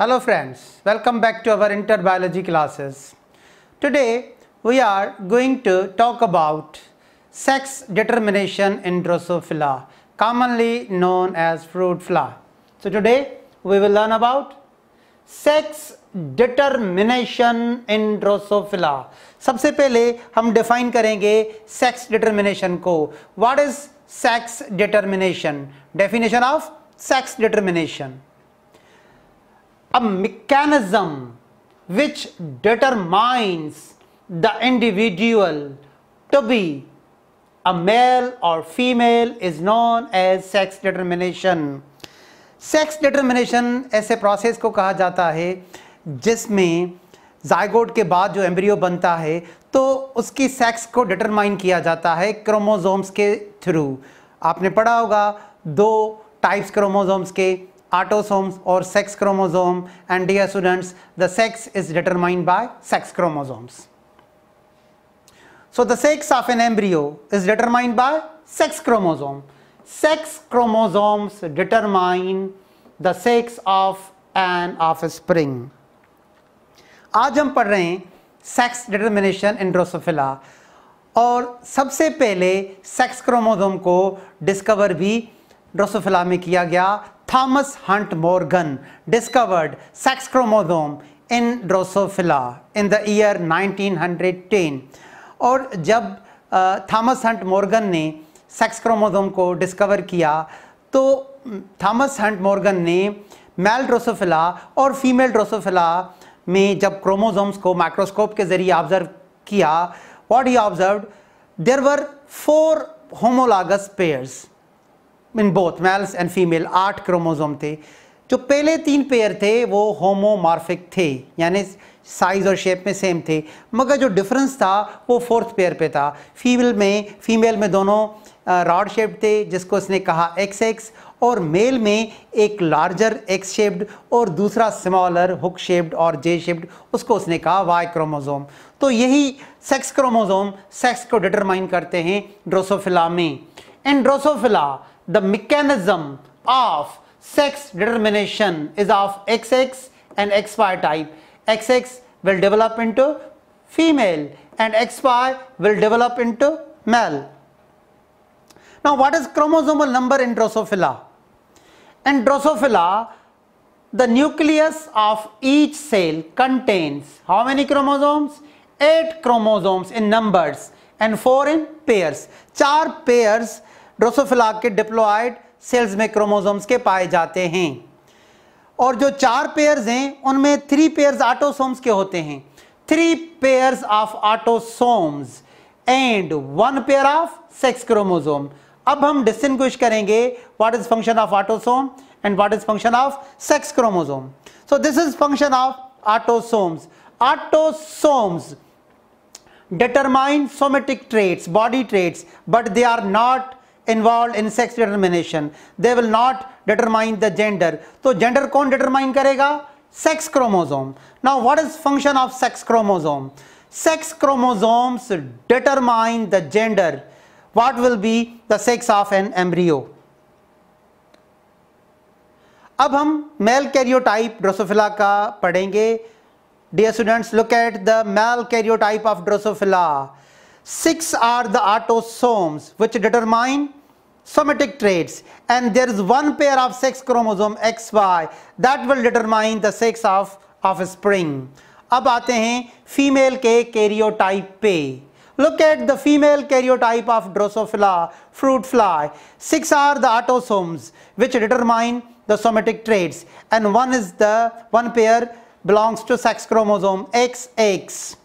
Hello friends, welcome back to our interbiology classes. Today we are going to talk about sex determination in Drosophila, commonly known as fruit fly. So today we will learn about sex determination in Drosophila. सबसे पहले हम define करेंगे sex determination को. What is sex determination? Definition of sex determination. A mechanism which determines the individual to be a male or female is known as sex determination. Sex determination ऐसे process को कहा जाता है जिसमें zygote के बाद जो एम्ब्रियो बनता है तो उसकी सेक्स को डिटरमाइन किया जाता है क्रोमोजोम्स के थ्रू आपने पढ़ा होगा दो टाइप्स क्रोमोजोम्स के आटोसोम्स और sex chromosome and dear students the sex is determined by sex chromosomes so, the sex of an embryo is determined by sex chromosome. Sex chromosomes determine the sex of an offspring आज हम रहे हैं sex determination in Drosophila और सबसे पहले sex chromosome को discover भी Drosophila में किया गया। Thomas Hunt Morgan discovered sex chromosome in Drosophila in the year 1910 और जब थॉमस हंट मॉर्गन ने सेक्स क्रोमोसोम को डिस्कवर किया तो थॉमस हंट मॉर्गन ने मेल ड्रोसोफिला और फीमेल ड्रोसोफिला में जब क्रोमोसोम्स को माइक्रोस्कोप के ज़रिए ऑब्ज़र्व किया what he observe there were four homologous pairs in both males and female आठ क्रोमोजोम थे। जो पहले तीन पेयर थे, वो होमोमार्फिक थे, यानी साइज़ और शेप में सेम थे। मगर जो डिफरेंस था, वो फोर्थ पेयर पे था। फीमेल में फीमेल में दोनों रॉड शेप्ड थे, जिसको उसने कहा एक्स एक्स और मेल में एक लार्जर एक्स शेप्ड और दूसरा स्मॉलर हुक शेप्ड और जे शेप्ड उसको उसने कहा वाई क्रोमोजोम तो यही सेक्स क्रोमोजोम सेक्स को डिटरमाइन करते हैं ड्रोसोफिला में। In Drosophila the mechanism of sex determination is of XX and XY type. XX will develop into female and XY will develop into male. Now what is chromosomal number in Drosophila? In Drosophila, the nucleus of each cell contains how many chromosomes? 8 chromosomes in numbers and 4 in pairs. 4 pairs Drosophila के diploid cells में chromosomes के पाए जाते हैं। और जो चार pairs हैं, उनमें थ्री पेयर्स आटोसोम्स के होते हैं। Three pairs of autosomes and one pair of sex chromosome अब हम डिस्टिंग्विश करेंगे what is function of autosome and what is function of sex chromosome so this is function of autosomes autosomes determine somatic traits, body traits, but they are not involve in sex determination they will not determine the gender तो gender कौन determine करेगा? Sex chromosome now what is function of sex chromosome sex chromosomes determine the gender what will be the sex of an embryo अब हम male karyotype Drosophila का पढ़ेंगे। Dear students look at the male karyotype of Drosophila six are the autosomes which determine somatic traits and there is one pair of sex chromosome XY that will determine the sex of offspring. अब आते हैं female के karyotype पे Look at the female karyotype of Drosophila fruit fly. Six are the autosomes which determine the somatic traits and one is the one pair belongs to sex chromosome XX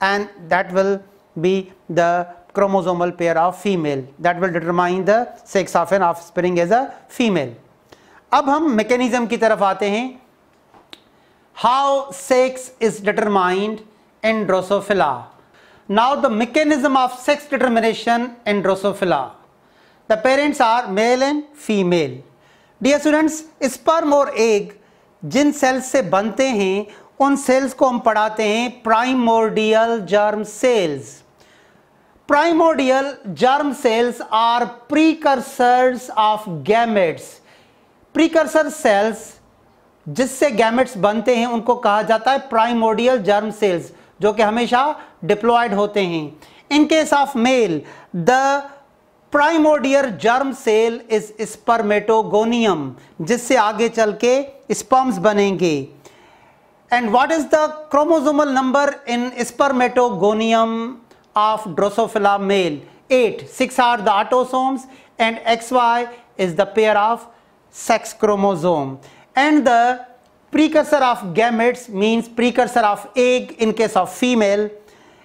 and that will be the chromosomal pair of female that will determine the sex of an offspring as a female. अब हम mechanism की तरफ़ आते हैं how sex is determined in Drosophila. Now the mechanism of sex determination in Drosophila. The parents are male and female. Dear students, sperm और egg जिन cells से बनते हैं उन सेल्स को हम पढ़ाते हैं primordial germ cells primordial germ cells are precursors of gametes. Precursor cells, जिससे गैमेट्स बनते हैं, उनको कहा जाता है प्राइमोडियल जर्म सेल्स जो कि हमेशा डिप्लॉयड होते हैं। In case of male the primordial germ cell is spermatogonium जिससे आगे चल के स्पम्स बनेंगे। And what is the chromosomal number in spermatogonium of Drosophila male. 8. 6 are the autosomes and XY is the pair of sex chromosome. And the precursor of gametes means precursor of egg in case of female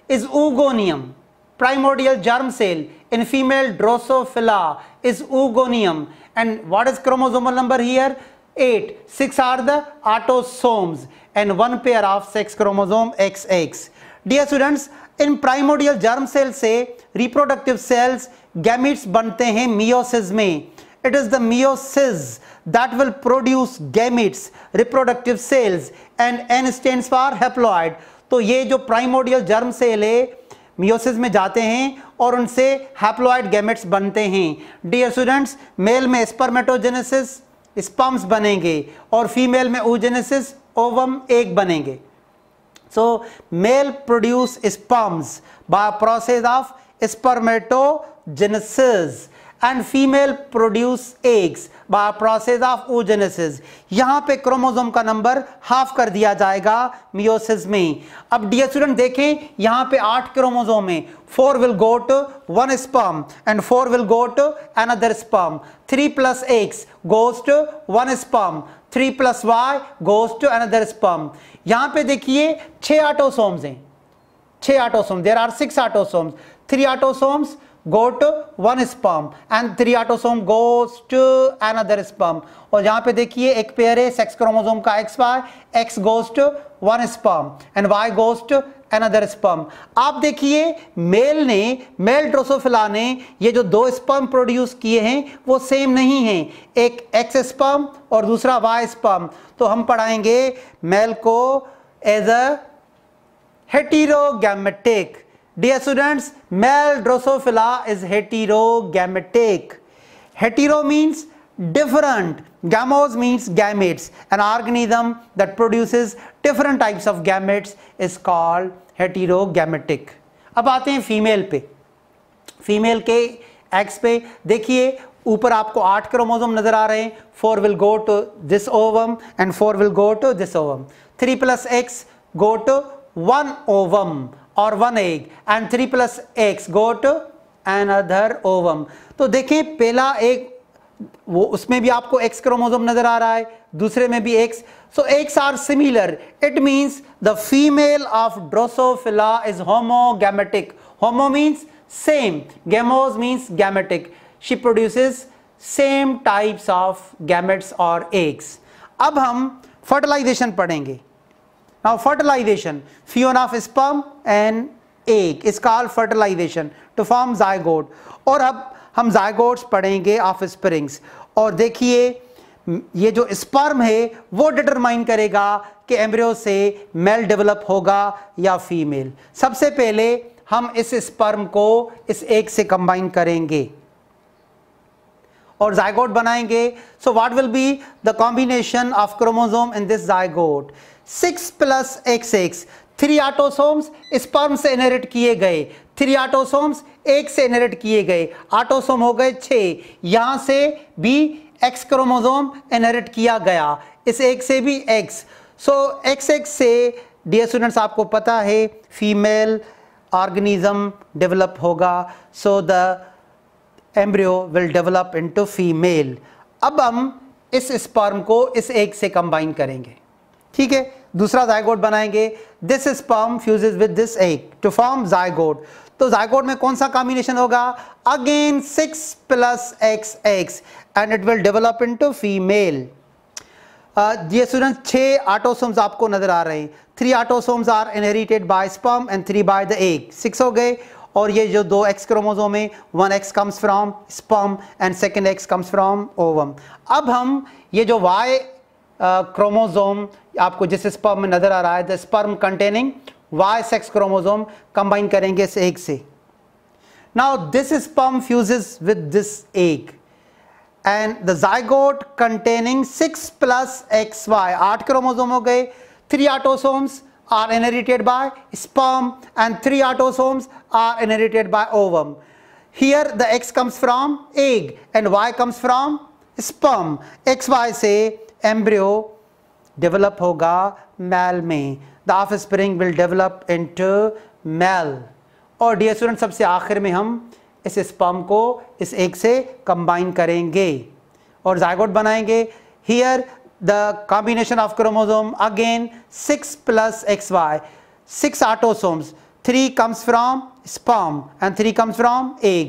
is oogonium. Primordial germ cell in female Drosophila is oogonium. And what is chromosomal number here? 8. 6 are the autosomes and one pair of sex chromosome XX. Dear students, इन primordial germ cell से reproductive cells gametes बनते हैं meiosis में। It is the meiosis that will produce gametes reproductive cells and N stands for haploid तो ये जो primordial germ cell है meiosis में जाते हैं और उनसे हैप्लॉयड गैमेट्स बनते हैं। डियर स्टूडेंट्स मेल में स्पर्मेटोजेनेसिस स्पम्स बनेंगे और फीमेल में ओजेनेसिस ओवम एक बनेंगे। So, male produce sperms by process of spermatogenesis and female produce eggs by process of oogenesis. यहाँ पे क्रोमोसोम का नंबर हाफ़ कर दिया जाएगा मियोसिस में। अब डियर स्टूडेंट देखें, यहाँ पे आठ क्रोमोसोम है। Four will go to one sperm and four will go to another sperm three plus X goes to one sperm three plus Y goes to another sperm यहाँ पे देखिए, छह ऑटोसोम्स हैं। छह autosome there are six autosomes three autosomes go to one sperm and three autosome goes to another sperm और यहाँ पे देखिए, एक पेयर है सेक्स क्रोमोसोम का X Y X goes to one sperm and Y goes to another sperm आप देखिए male ने मेल ड्रोसोफिला ने ये जो दो स्पर्म प्रोड्यूस किए हैं वो सेम नहीं हैं। एक एक्स स्पर्म और दूसरा वाई स्पर्म तो हम पढ़ाएँगे मेल को as a heterogametic Dear students, male Drosophila is heterogametic. Hetero means different. Gamos means gametes. An organism that produces different types of gametes is called heterogametic. अब आते हैं female पे फीमेल के x पे, देखिए, ऊपर आपको आठ क्रोमोसोम नज़र आ रहे हैं four will go to this ovum and four will go to this ovum three plus X go to one ovum और one egg and three plus X go to another ovum तो देखिए, पहला एक वो उसमें भी आपको एक्स क्रोमोसोम नज़र आ रहा है, दूसरे में भी X so X are similar it means the female of Drosophila is homogametic homo means same gamos means gametic she produces same types of gametes और एग्स अब हम फर्टिलाइजेशन पढ़ेंगे। Now fertilization fusion of sperm and egg is called fertilization to form zygote. और अब हम zygotes पढ़ेंगे of springs और देखिए ये जो स्पर्म है, वो डिटरमाइन करेगा कि एम्ब्रियो से मेल डेवलप होगा या फीमेल सबसे पहले हम इस स्पर्म को इस एक से कंबाइन करेंगे। और जायगोट बनाएँगे। So what will be the combination of chromosome in this zygote six plus X X three autosomes sperm से इनहेरिट किए गए। थ्री ऑटोसोम्स एक से इनहेरिट किए गए। ऑटोसोम हो गए छः यहाँ से भी एक्स क्रोमोसोम इनहेरिट किया गया। इस एक से भी एक्स सो एक्स एक्स से डियर स्टूडेंट्स आपको पता है फीमेल ऑर्गेनिज्म डेवलप होगा। So the embryo will develop into female अब हम इस स्पर्म को इस एक से कंबाइन करेंगे। ठीक है? दूसरा जायगोट बनाएँगे। This sperm fuses with this egg to form zygote तो जायगोट में कौन सा कॉम्बिनेशन होगा? Again six plus X X and it will develop into female ये स्टूडेंट छह ऑटोसोम्स आपको नज़र आ रहे हैं। Three autosomes are inherited by sperm and three by the egg six हो गए। और ये जो दो एक्स क्रोमोजोम है one X comes from sperm and second X comes from ovum अब हम ये जो वाई क्रोमोजोम आपको जिस स्पर्म में नज़र आ रहा है the sperm containing Y sex chromosome combine करेंगे इस एग से। Now this sperm fuses with this egg and the zygote containing six plus X Y आठ क्रोमोसोम हो गए three autosomes are inherited by sperm and three autosomes are inherited by ovum here the X comes from egg and Y comes from sperm X Y से embryo develop होगा male में. The The offspring will develop into male. और dear student सबसे आखिर में हम इस sperm को इस एक से कंबाइन करेंगे। और जायगोट बनाएँगे। Here the combination of chromosome again six plus X Y six autosomes three comes from sperm and 3 comes from egg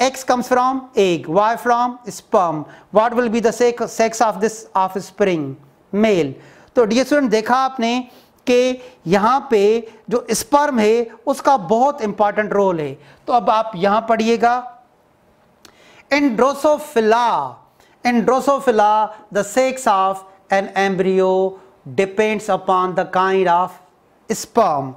x comes from egg, y from sperm. What will be the sex of this offspring male. तो dear student देखा आपने कि यहाँ पे जो sperm है, उसका बहुत इंपॉर्टेंट रोल है। तो अब आप यहाँ पढ़िएगा। In Drosophila in Drosophila the sex of an embryo depends upon the kind of sperm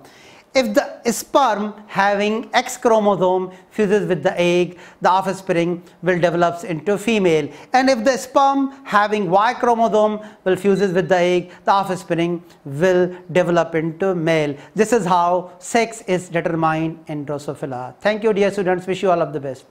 If the sperm having X chromosome fuses with the egg, the offspring will develop into female. And if the sperm having Y chromosome will fuses with the egg, the offspring will develop into male. This is how sex is determined in Drosophila. Thank you dear students. Wish you all of the best.